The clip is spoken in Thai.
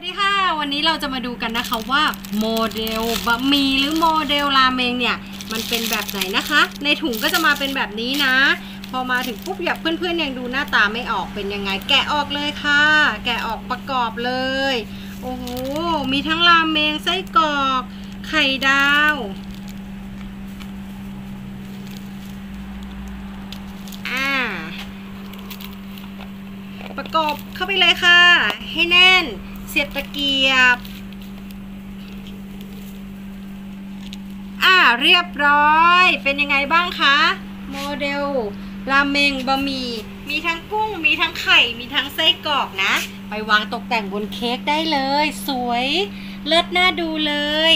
วัสดีค่ะ วันนี้เราจะมาดูกันนะคะว่าโมเดลบะหมี่หรือโมเดลราเมงเนี่ย มันเป็นแบบไหนนะคะ ในถุงก็จะมาเป็นแบบนี้นะ พอมาถึงปุ๊บอยากเพื่อนๆยังดูหน้าตาไม่ออกเป็นยังไง แกะออกเลยค่ะ แกะออกประกอบเลย โอ้โหมีทั้งราเมงไส้กรอก ไข่ดาวอ่าประกอบเข้าไปเลยค่ะ ให้แน่น เสียบตะเกียบ อ่าเรียบร้อย เป็นยังไงบ้างคะ โมเดลราเมงบะหมี่ มีทั้งกุ้ง มีทั้งไข่ มีทั้งไส้กรอกนะ ไปวางตกแต่งบนเค้กได้เลย สวย เลิศน่าดูเลย